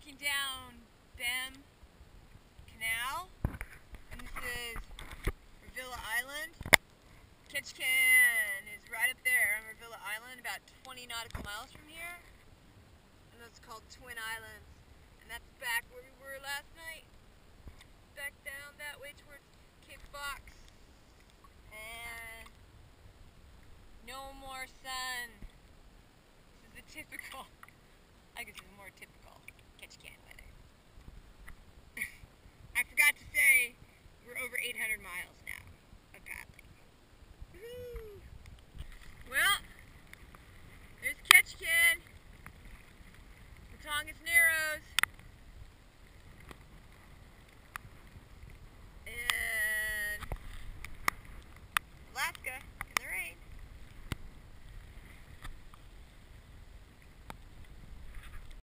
looking down Behm Canal, and this is Revilla Island. Ketchikan is right up there on Revilla Island, about 20 nautical miles from here, and that's called Twin Islands. And that's back where we were last night, back down that way towards Cape Fox. And no more sun. This is the typical, I guess it's more typical Wedge Canada.